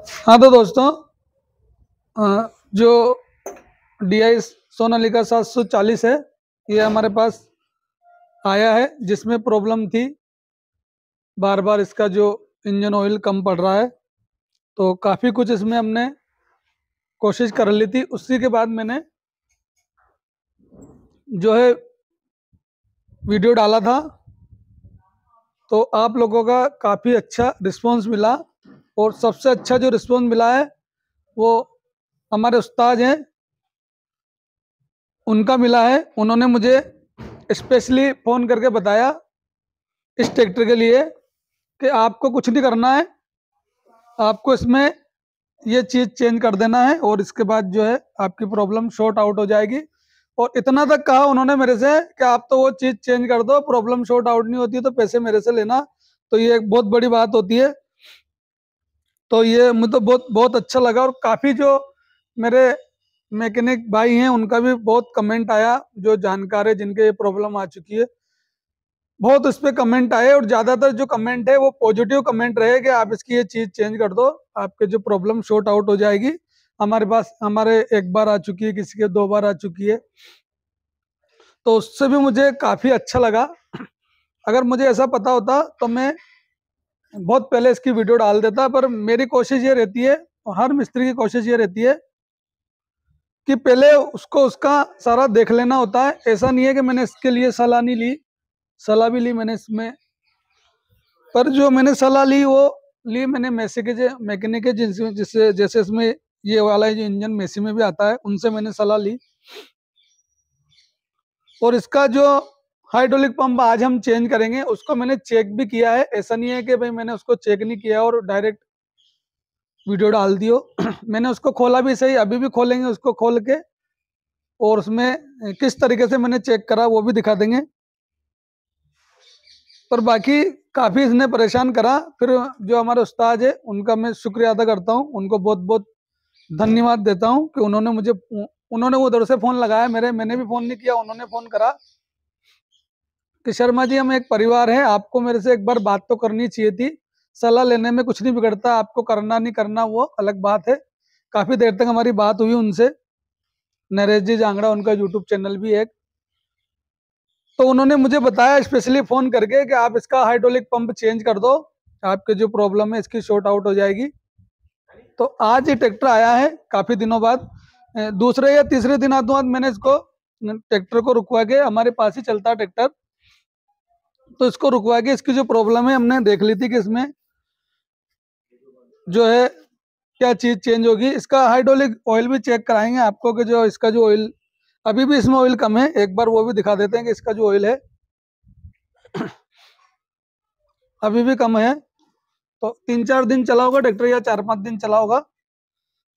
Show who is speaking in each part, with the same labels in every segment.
Speaker 1: हाँ तो दोस्तों जो डी आई सोनालिका सात सौ चालीस है, ये हमारे पास आया है, जिसमें प्रॉब्लम थी। बार बार इसका जो इंजन ऑयल कम पड़ रहा है तो काफ़ी कुछ इसमें हमने कोशिश कर ली थी। उसी के बाद मैंने जो है वीडियो डाला था तो आप लोगों का काफ़ी अच्छा रिस्पांस मिला। और सबसे अच्छा जो रिस्पॉन्स मिला है, वो हमारे उस्ताद हैं। उनका मिला है। उन्होंने मुझे स्पेशली फ़ोन करके बताया इस ट्रैक्टर के लिए कि आपको कुछ नहीं करना है। आपको इसमें ये चीज़ चेंज कर देना है और इसके बाद जो है आपकी प्रॉब्लम शॉर्ट आउट हो जाएगी। और इतना तक कहा उन्होंने मेरे से कि आप तो वो चीज़ चेंज कर दो प्रॉब्लम शॉर्ट आउट नहीं होती तो पैसे मेरे से लेना। तो ये एक बहुत बड़ी बात होती है। तो ये मुझे तो बहुत बहुत अच्छा लगा और काफ़ी जो मेरे मैकेनिक भाई हैं, उनका भी बहुत कमेंट आया, जो जानकार है जिनके ये प्रॉब्लम आ चुकी है। बहुत उस पर कमेंट आए और ज़्यादातर जो कमेंट है वो पॉजिटिव कमेंट रहे कि आप इसकी ये चीज़ चेंज कर दो, आपके जो प्रॉब्लम शॉर्ट आउट हो जाएगी। हमारे पास, हमारे एक बार आ चुकी है, किसी के दो बार आ चुकी है। तो उससे भी मुझे काफ़ी अच्छा लगा। अगर मुझे ऐसा पता होता तो मैं बहुत पहले इसकी वीडियो डाल देता, पर मेरी कोशिश ये रहती है, और हर मिस्त्री की कोशिश ये रहती है, कि पहले उसको उसका सारा देख लेना होता है। ऐसा नहीं है कि मैंने इसके लिए सलाह नहीं ली, सलाह भी ली मैंने इसमें, पर जो मैंने सलाह ली, वो ली मैंने मैसी के मैकेनिक के जिनसे, जिससे, जैसे इसमें ये वाला जो इंजन मेसी में भी आता है, उनसे मैंने सलाह ली। और इसका जो हाइड्रोलिक पंप आज हम चेंज करेंगे। उसको मैंने चेक भी किया है। ऐसा नहीं है कि भाई मैंने उसको चेक नहीं किया और डायरेक्ट वीडियो डाल दियो। मैंने उसको खोला भी सही, अभी भी खोलेंगे उसको खोल के। और उसमें किस तरीके से मैंने चेक करा वो भी दिखा देंगे। पर बाकी काफ़ी इसने परेशान करा। फिर जो हमारे उस्ताद है, उनका मैं शुक्रिया अदा करता हूँ। उनको बहुत बहुत धन्यवाद देता हूँ कि उन्होंने मुझे, उन्होंने उधर से फ़ोन लगाया मेरे। मैंने भी फ़ोन नहीं किया, उन्होंने फ़ोन करा। कि शर्मा जी, हम एक परिवार है, आपको मेरे से एक बार बात तो करनी चाहिए थी। सलाह लेने में कुछ नहीं बिगड़ता, आपको करना नहीं करना, वो अलग बात है। काफ़ी देर तक हमारी बात हुई उनसे। नरेश जी जांगड़ा, उनका यूट्यूब चैनल भी है तो उन्होंने मुझे बताया स्पेशली फ़ोन करके कि आप इसका हाइड्रोलिक पंप चेंज कर दो, आपके जो प्रॉब्लम है, इसकी शॉर्ट आउट हो जाएगी। तो आज ये ट्रैक्टर आया है, काफ़ी दिनों बाद। दूसरे या तीसरे दिन बाद मैंने इसको ट्रैक्टर को रुकवा के हमारे पास ही चलता ट्रैक्टर तो इसको रुकवा के इसकी जो प्रॉब्लम है, हमने देख ली थी कि इसमें जो है क्या चीज़ चेंज होगी। इसका हाइड्रोलिक ऑयल भी चेक कराएँगे आपको कि जो इसका जो ऑयल अभी भी इसमें ऑयल कम है। एक बार वो भी दिखा देते हैं कि इसका जो ऑयल है, अभी भी कम है। तो तीन चार दिन चला होगा ट्रैक्टर, या चार पाँच दिन चला होगा।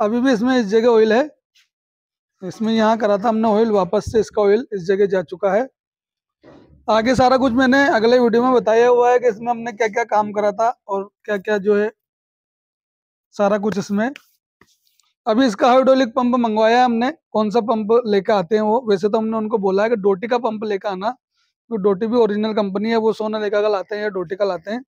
Speaker 1: अभी भी इसमें इस जगह ऑयल है। इसमें यहाँ करा था हमने ऑयल वापस से इसका ऑयल इस जगह जा चुका है। आगे सारा कुछ मैंने अगले वीडियो में बताया हुआ है कि इसमें हमने क्या क्या काम करा था और क्या क्या जो है सारा कुछ इसमें। अभी इसका हाइड्रोलिक पंप मंगवाया हमने। कौन सा पंप लेकर आते हैं वो? वैसे तो हमने उनको बोला है कि डोटी का पंप लेकर आना। तो डोटी भी ओरिजिनल कंपनी है, वो सोना लेकर लाते हैं या डोटी का लाते हैं।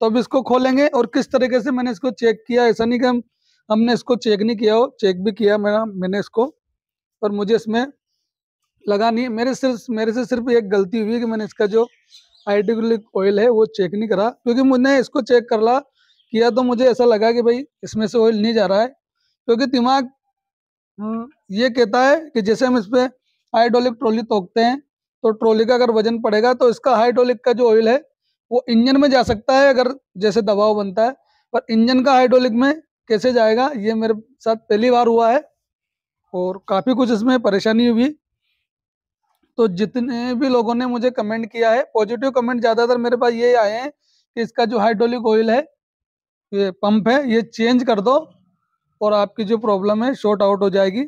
Speaker 1: तो अब इसको खोलेंगे और किस तरीके से मैंने इसको चेक किया, ऐसा नहीं कि हम, हमने इसको चेक नहीं किया हो चेक भी किया मेरा, मैंने इसको। पर मुझे इसमें लगा नहीं, मेरे सिर्फ़, मेरे से सिर्फ़ एक गलती हुई कि मैंने इसका जो हाइड्रोलिक ऑयल है वो चेक नहीं करा। क्योंकि मैंने इसको चेक कर ला, किया तो मुझे ऐसा लगा कि भाई इसमें से ऑयल नहीं जा रहा है। क्योंकि दिमाग ये कहता है कि जैसे हम इस पर हाइड्रोलिक ट्रॉली तोकते हैं तो ट्रॉली का अगर वज़न पड़ेगा तो इसका हाइड्रोलिक का जो ऑयल है, वो इंजन में जा सकता है अगर जैसे दबाव बनता है। पर इंजन का हाइड्रोलिक में कैसे जाएगा, ये मेरे साथ पहली बार हुआ है और काफ़ी कुछ इसमें परेशानी हुई। तो जितने भी लोगों ने मुझे कमेंट किया है पॉजिटिव कमेंट ज़्यादातर मेरे पास ये आए हैं कि इसका जो हाइड्रोलिक ऑयल है, ये पंप है, ये चेंज कर दो और आपकी जो प्रॉब्लम है शॉर्ट आउट हो जाएगी।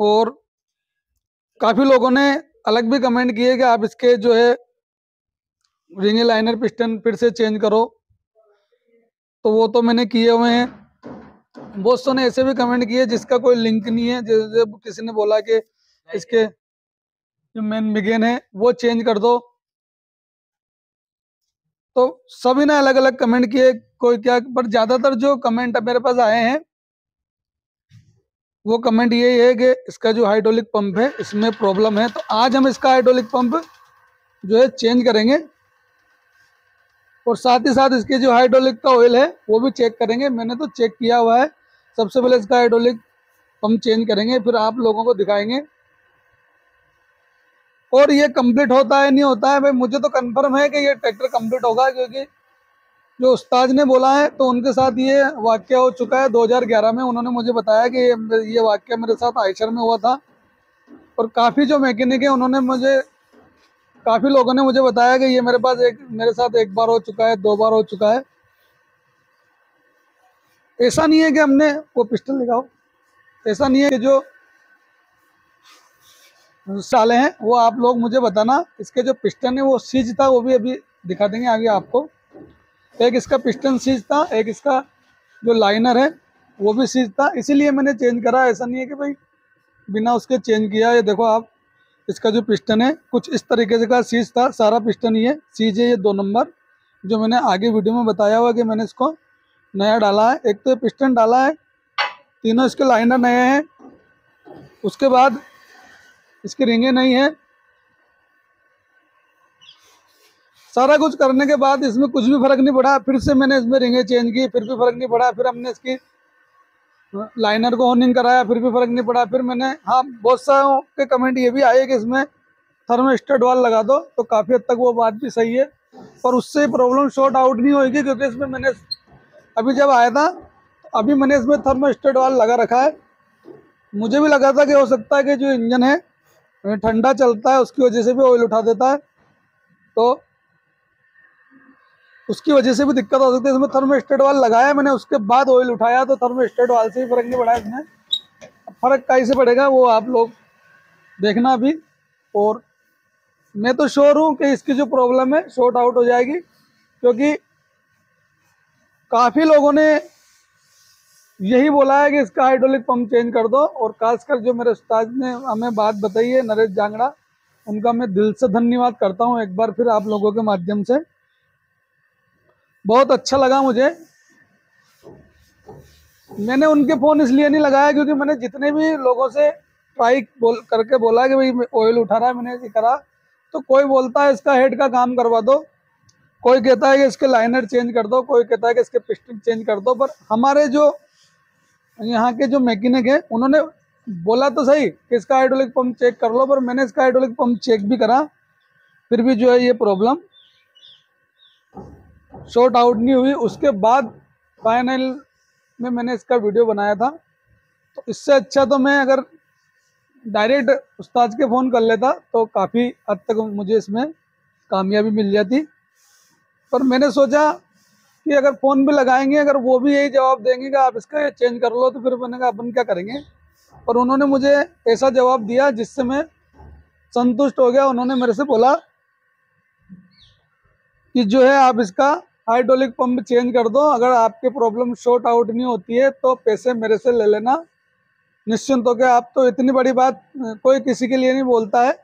Speaker 1: और काफ़ी लोगों ने अलग भी कमेंट किए कि आप इसके जो है रिंग लाइनर पिस्टन फिर से चेंज करो। तो वो तो मैंने किए हुए हैं। सौ ने ऐसे भी कमेंट किए जिसका कोई लिंक नहीं है, जैसे किसी ने बोला कि इसके जो मेन बिगेन है, वो चेंज कर दो। तो सभी ने अलग अलग कमेंट किए, कोई क्या, पर ज़्यादातर जो कमेंट मेरे पास आए हैं, वो कमेंट यही है कि इसका जो हाइड्रोलिक पंप है, इसमें प्रॉब्लम है। तो आज हम इसका हाइड्रोलिक पंप जो है चेंज करेंगे। और साथ ही साथ इसके जो हाइड्रोलिक का ऑयल है, वो भी चेक करेंगे। मैंने तो चेक किया हुआ है। सबसे पहले इसका हाइड्रोलिक पंप चेंज करेंगे, फिर आप लोगों को दिखाएँगे। और ये कंप्लीट होता है, नहीं होता है, भाई मुझे तो कंफर्म है कि ये ट्रैक्टर कंप्लीट होगा, क्योंकि जो उस्ताद ने बोला है तो उनके साथ ये वाक्य हो चुका है 2011 में। उन्होंने मुझे बताया कि ये वाक्य मेरे साथ आयशर में हुआ था। और काफ़ी जो मैकेनिक है, उन्होंने मुझे, काफ़ी लोगों ने मुझे बताया कि ये मेरे पास एक, मेरे साथ एक बार हो चुका है, दो बार हो चुका है। ऐसा नहीं है कि हमने वो पिस्टल लगाओ ऐसा नहीं है कि जो साले हैं, वो आप लोग मुझे बताना, इसके जो पिस्टन है, वो सीज था, वो भी अभी दिखा देंगे आगे आपको। एक इसका पिस्टन सीज था, एक इसका जो लाइनर है, वो भी सीज था। इसीलिए मैंने चेंज करा, ऐसा नहीं है कि भाई बिना उसके चेंज किया। ये देखो आप, इसका जो पिस्टन है, कुछ इस तरीके से का सीज था, सारा पिस्टन ये सीज है ये दो नंबर, जो मैंने आगे वीडियो में बताया हुआ कि मैंने इसको नया डाला है। एक तो पिस्टन डाला है, तीनों इसके लाइनर नए हैं। उसके बाद इसकी रिंगे नहीं है। सारा कुछ करने के बाद इसमें कुछ भी फ़र्क नहीं पड़ा। फिर से मैंने इसमें रिंगे चेंज की, फिर भी फ़र्क नहीं पड़ा। फिर हमने इसकी लाइनर को ऑनिंग कराया, फिर भी फ़र्क नहीं पड़ा। फिर मैंने हाँ बहुत सारों के कमेंट ये भी आए कि इसमें थर्मोस्टेट वाल लगा दो तो काफ़ी हद तक वो बात भी सही है। पर उससे प्रॉब्लम शॉर्ट आउट नहीं होगी क्योंकि इसमें मैंने अभी जब आया था तो अभी मैंने इसमें थर्मोस्टेट वाल लगा रखा है। मुझे भी लगा था कि हो सकता है कि जो इंजन है ठंडा चलता है, उसकी वजह से भी ऑयल उठा देता है। तो उसकी वजह से भी दिक्कत हो सकती है। इसमें थर्मोस्टेट वाल लगाया मैंने, उसके बाद ऑयल उठाया तो थर्मोस्टेट वाल से भी फ़र्क नहीं पड़ा इसमें। फ़र्क कहीं से पड़ेगा, वो आप लोग देखना भी और मैं तो श्योर हूँ कि इसकी जो प्रॉब्लम है शॉर्ट आउट हो जाएगी, क्योंकि काफ़ी लोगों ने यही बोला है कि इसका हाइड्रोलिक पंप चेंज कर दो और खासकर जो मेरे उस्ताद ने हमें बात बताई है, नरेश जांगड़ा, उनका मैं दिल से धन्यवाद करता हूँ एक बार फिर आप लोगों के माध्यम से। बहुत अच्छा लगा मुझे। मैंने उनके फ़ोन इसलिए नहीं लगाया क्योंकि मैंने जितने भी लोगों से ट्राई बोल, करके बोला कि भाई ऑयल उठा रहा है, मैंने ये करा तो कोई बोलता है इसका हेड का काम करवा दो, कोई कहता है कि इसके लाइनर चेंज कर दो, कोई कहता है कि इसके पिस्टन चेंज कर दो, पर हमारे जो यहाँ के जो मैकेनिक है, उन्होंने बोला तो सही कि इसका हाइड्रोलिक पंप चेक कर लो, पर मैंने इसका हाइड्रोलिक पंप चेक भी करा, फिर भी जो है ये प्रॉब्लम शॉर्ट आउट नहीं हुई। उसके बाद फाइनल में मैंने इसका वीडियो बनाया था। तो इससे अच्छा तो मैं अगर डायरेक्ट उस्ताद के फ़ोन कर लेता तो काफ़ी हद तक मुझे इसमें कामयाबी मिल जाती। पर मैंने सोचा कि अगर फ़ोन भी लगाएँगे, अगर वो भी यही जवाब देंगे कि आप इसका चेंज कर लो तो फिर मैंने कहा, अपन क्या करेंगे? और उन्होंने मुझे ऐसा जवाब दिया जिससे मैं संतुष्ट हो गया। उन्होंने मेरे से बोला कि जो है, आप इसका हाइड्रोलिक पंप चेंज कर दो। अगर आपके प्रॉब्लम शॉर्ट आउट नहीं होती है तो पैसे मेरे से ले लेना। निश्चिंत हो गया आप तो इतनी बड़ी बात, कोई किसी के लिए नहीं बोलता है।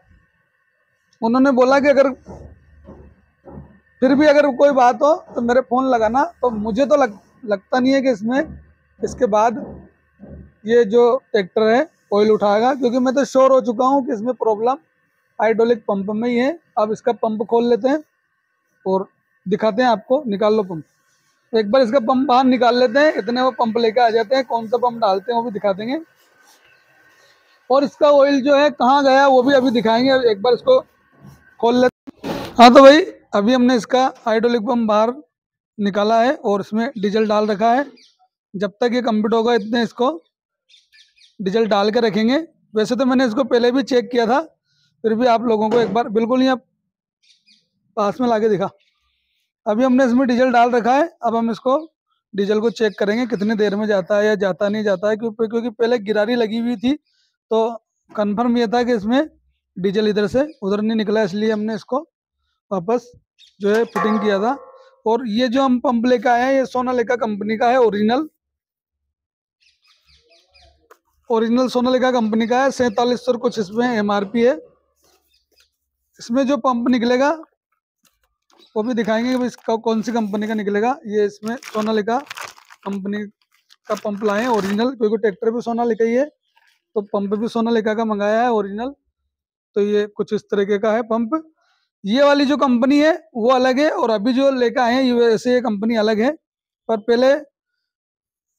Speaker 1: उन्होंने बोला कि अगर फिर भी अगर कोई बात हो तो मेरे फ़ोन लगाना। तो मुझे तो लग, लगता नहीं है कि इसमें इसके बाद ये जो ट्रैक्टर है ऑयल उठाएगा। क्योंकि मैं तो श्योर हो चुका हूँ कि इसमें प्रॉब्लम हाइड्रोलिक पंप में ही है। अब इसका पंप खोल लेते हैं और दिखाते हैं आपको। निकाल लो पंप एक बार इसका पंप बाहर निकाल लेते हैं। इतने वो पंप लेकर आ जाते हैं। कौन सा पंप डालते हैं वो भी दिखा देंगे। और इसका ऑयल जो है कहाँ गया वो भी अभी दिखाएँगे। एक बार इसको खोल लेते हाँ तो भाई अभी हमने इसका हाइड्रोलिक पंप बाहर निकाला है और इसमें डीजल डाल रखा है। जब तक ये कंप्लीट होगा, इतने इसको डीजल डाल के रखेंगे। वैसे तो मैंने इसको पहले भी चेक किया था, फिर भी आप लोगों को एक बार बिल्कुल यहाँ पास में ला दिखा। अभी हमने इसमें डीजल डाल रखा है, अब हम इसको डीजल को चेक करेंगे, कितनी देर में जाता है या जाता नहीं जाता है, क्योंकि क्योंकि पहले गिरारी लगी हुई थी तो कंफर्म ये था कि इसमें डीजल इधर से उधर नहीं निकला, इसलिए हमने इसको वापस जो है फिटिंग किया था। और ये जो हम पंप लेकर आए हैं, ये सोनालिका कंपनी का है, ओरिजिनल। ओरिजिनल सोनालिका कंपनी का है, सैतालीस सौ कुछ इसमें एमआरपी है। इसमें जो पंप निकलेगा, वो भी दिखाएँगे कि इसका कौन सी कंपनी का निकलेगा। ये इसमें सोनालिका कंपनी का पंप लाए हैं, ओरिजिनल। क्योंकि ट्रैक्टर भी सोनालिका ही है तो पंप भी सोनालिका का मंगाया है, ओरिजिनल। तो ये कुछ इस तरीके का है पंप। ये वाली जो कंपनी है, वो अलग है और अभी जो लेकर आए हैं, यूएसए ये कंपनी अलग है। पर पहले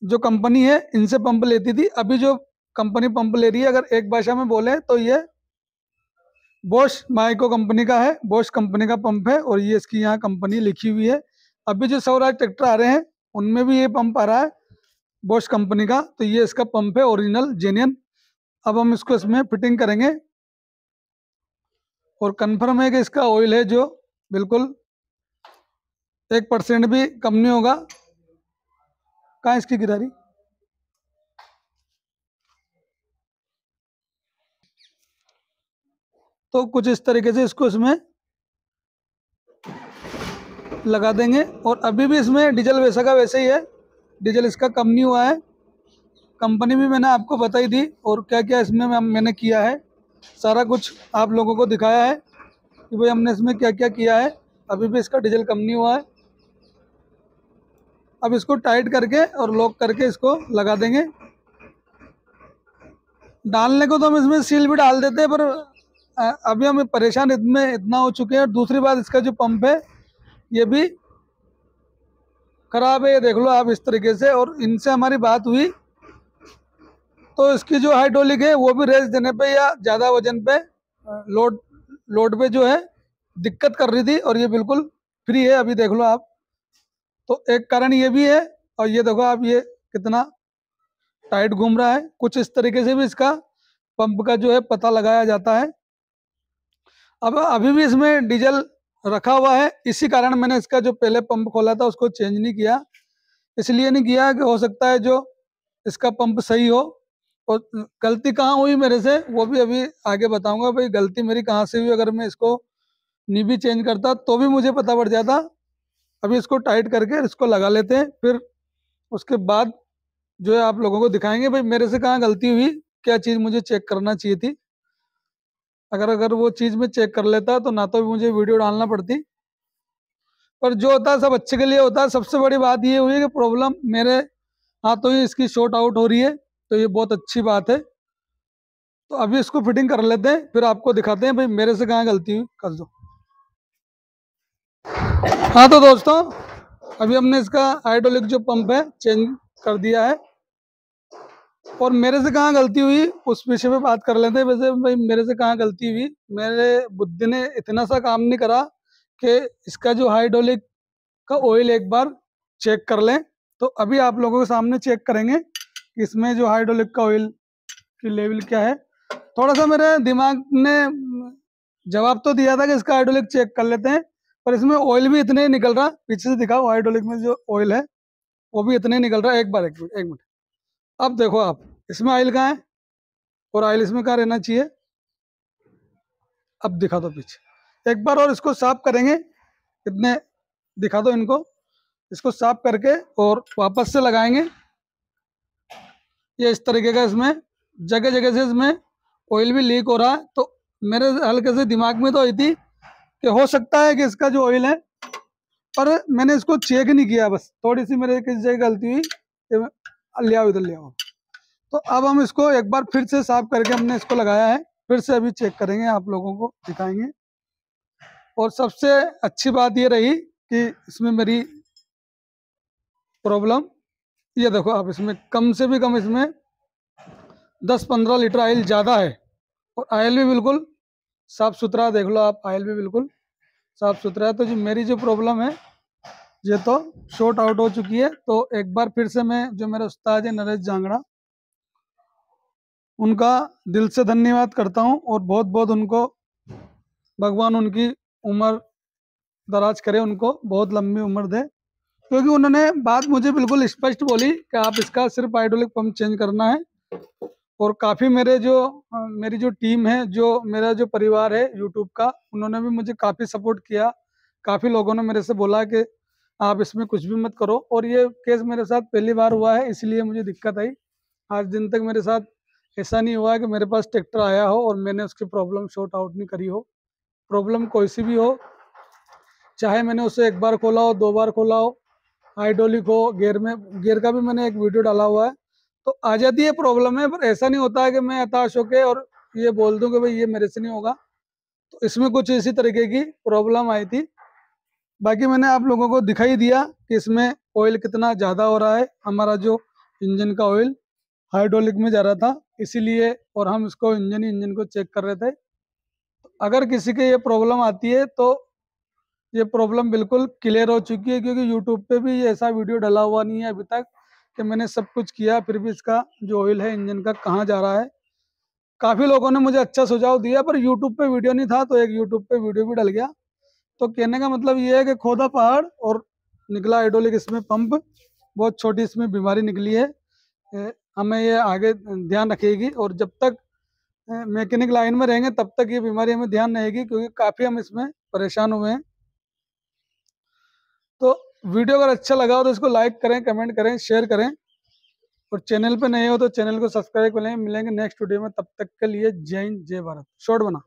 Speaker 1: जो कंपनी है, इनसे पंप लेती थी। अभी जो कंपनी पंप ले रही है, अगर एक भाषा में बोले तो ये बोश माइको कंपनी का है। बोश कंपनी का पंप है और ये इसकी यहाँ कंपनी लिखी हुई है। अभी जो स्वराज ट्रैक्टर आ रहे हैं, उनमें भी ये पंप आ रहा है बोश कंपनी का। तो ये इसका पंप है, ओरिजिनल जेन्यन अब हम इसको इसमें फिटिंग करेंगे। और कंफर्म है कि इसका ऑयल है जो बिल्कुल एक परसेंट भी कम नहीं होगा। कहाँ इसकी गिरारी? तो कुछ इस तरीके से इसको इसमें लगा देंगे और अभी भी इसमें डीजल वैसा का वैसे ही है। डीजल इसका कम नहीं हुआ है। कंपनी भी मैंने आपको बताई थी और क्या क्या इसमें मैंने किया है। सारा कुछ आप लोगों को दिखाया है कि भाई हमने इसमें क्या क्या किया है। अभी भी इसका डीजल कम नहीं हुआ है। अब इसको टाइट करके और लॉक करके इसको लगा देंगे। डालने को तो हम इसमें सील भी डाल देते हैं, पर अभी हम परेशान इतने, इतना हो चुके हैं। और दूसरी बात, इसका जो पंप है, ये भी खराब है, ये देख लो आप इस तरीके से। और इनसे हमारी बात हुई तो इसकी जो हाइड्रोलिक है, वो भी रेस देने पे या ज़्यादा वज़न पे लोड लोड पे जो है, दिक्कत कर रही थी और ये बिल्कुल फ्री है। अभी देख लो आप। तो एक कारण ये भी है और ये देखो आप, ये कितना टाइट घूम रहा है। कुछ इस तरीके से भी इसका पंप का जो है पता लगाया जाता है। अब अभी भी इसमें डीजल रखा हुआ है। इसी कारण मैंने इसका जो पहले पंप खोला था, उसको चेंज नहीं किया। इसलिए नहीं किया कि हो सकता है जो इसका पंप सही हो। और गलती कहाँ हुई मेरे से, वो भी अभी आगे बताऊँगा भाई। गलती मेरी कहाँ से हुई, अगर मैं इसको भी चेंज करता तो भी मुझे पता पड़ जाता। अभी इसको टाइट करके इसको लगा लेते हैं, फिर उसके बाद जो है आप लोगों को दिखाएँगे भाई, मेरे से कहाँ गलती हुई, क्या चीज़ मुझे चेक करना चाहिए थी। अगर अगर वो चीज़ में चेक कर लेता तो ना तो भी मुझे वीडियो डालना पड़ती। पर जो होता है सब अच्छे के लिए होता। है सबसे बड़ी बात ये हुई कि प्रॉब्लम मेरे हाथों ही इसकी शॉर्ट आउट हो रही है। तो ये बहुत अच्छी बात है। तो अभी इसको फिटिंग कर लेते हैं, फिर आपको दिखाते हैं, भाई मेरे से कहाँ गलती हुई, कर दो। हाँ तो दोस्तों, अभी हमने इसका हाइड्रोलिक जो पंप है चेंज कर दिया है। और मेरे से कहाँ गलती हुई, उस विषय पे बात कर लेते हैं। वैसे भाई मेरे से कहाँ गलती हुई, मेरे बुद्धि ने इतना सा काम नहीं करा कि इसका जो हाइड्रोलिक का ऑयल एक बार चेक कर लें। तो अभी आप लोगों के सामने चेक करेंगे। इसमें जो हाइड्रोलिक का ऑयल की लेवल क्या है? थोड़ा सा मेरे दिमाग ने जवाब तो दिया था कि इसका हाइड्रोलिक चेक कर लेते हैं, पर इसमें ऑयल भी इतने ही निकल रहा, पीछे से दिखाओ हाइड्रोलिक में जो ऑयल है, वो भी इतने ही निकल रहा, एक बार, एक मिनट एक मिनट। अब देखो आप, इसमें ऑयल कहाँ है? और ऑयल इसमें कहाँ रहना चाहिए? अब दिखा दो पीछे। एक बार और इसको साफ़ करेंगे, इतने दिखा दो इनको, इसको साफ़ करके और वापस से लगाएँगे। ये इस तरीके का इसमें जगह जगह से इसमें ऑयल भी लीक हो रहा है। तो मेरे हल्के से दिमाग में तो आई थी कि हो सकता है कि इसका जो ऑयल है, पर मैंने इसको चेक नहीं किया बस। थोड़ी सी मेरे किस जगह गलती हुई ले आओ, इधर ले आओ। तो अब हम इसको एक बार फिर से साफ़ करके हमने इसको लगाया है। फिर से अभी चेक करेंगे, आप लोगों को दिखाएँगे। और सबसे अच्छी बात ये रही कि इसमें मेरी प्रॉब्लम ये देखो आप इसमें, कम से भी कम इसमें 10-15 लीटर आयल ज़्यादा है। और आयल भी बिल्कुल साफ़ सुथरा देख लो आप, आयल भी बिल्कुल साफ़ सुथरा है। तो जो, मेरी जो प्रॉब्लम है, ये तो शॉर्ट आउट हो चुकी है। तो एक बार फिर से मैं, जो मेरे उस्ताद है नरेश जांगड़ा, उनका दिल से धन्यवाद करता हूँ और बहुत बहुत उनको, भगवान उनकी उम्र दराज करे, उनको बहुत लंबी उम्र दे। क्योंकि उन्होंने बात मुझे बिल्कुल स्पष्ट बोली कि आप इसका सिर्फ़ हाइड्रोलिक पंप चेंज करना है। और काफ़ी मेरे जो मेरी जो टीम है, जो मेरा जो परिवार है यूट्यूब का, उन्होंने भी मुझे काफ़ी सपोर्ट किया। काफ़ी लोगों ने मेरे से बोला कि आप इसमें कुछ भी मत करो। और ये केस मेरे साथ पहली बार हुआ है, इसलिए मुझे दिक्कत आई। आज दिन तक मेरे साथ ऐसा नहीं हुआ कि मेरे पास ट्रैक्टर आया हो और मैंने उसकी प्रॉब्लम शॉर्ट आउट नहीं करी हो। प्रॉब्लम कोई सी भी हो, चाहे मैंने उसे एक बार खोला हो, दो बार खोला हो हाइड्रोलिक हो, गेयर में, गेयर का भी मैंने एक वीडियो डाला हुआ है। तो आ जाती है प्रॉब्लम है, पर ऐसा नहीं होता है कि मैं हताश होके और ये बोल दूँ कि भाई ये मेरे से नहीं होगा। तो इसमें कुछ इसी तरीके की प्रॉब्लम आई थी। बाकी मैंने आप लोगों को दिखाई दिया कि इसमें ऑयल कितना ज़्यादा हो रहा है। हमारा जो इंजन का ऑयल हाइड्रोलिक में जा रहा था, इसीलिए और हम इसको इंजन इंजन को चेक कर रहे थे। अगर किसी के ये प्रॉब्लम आती है तो ये प्रॉब्लम बिल्कुल क्लियर हो चुकी है क्योंकि यूट्यूब पे भी ऐसा वीडियो डला हुआ नहीं है अभी तक कि मैंने सब कुछ किया, फिर भी इसका जो ऑयल है इंजन का कहाँ जा रहा है। काफ़ी लोगों ने मुझे अच्छा सुझाव दिया, पर यूट्यूब पे वीडियो नहीं था तो एक यूट्यूब पे वीडियो भी डल गया। तो कहने का मतलब ये है कि खोदा पहाड़ और निकला हाइड्रोलिक इसमें पंप बहुत छोटी इसमें बीमारी निकली है। हमें ये आगे ध्यान रखेगी और जब तक मैकेनिक लाइन में रहेंगे, तब तक ये बीमारी हमें ध्यान रहेगी, क्योंकि काफ़ी हम इसमें परेशान हुए हैं। तो वीडियो अगर अच्छा लगा हो तो इसको लाइक करें कमेंट करें शेयर करें। और चैनल पर नए हो तो चैनल को सब्सक्राइब करें। मिलेंगे नेक्स्ट वीडियो में। तब तक के लिए जय हिंद, जय भारत। शॉर्ट बना।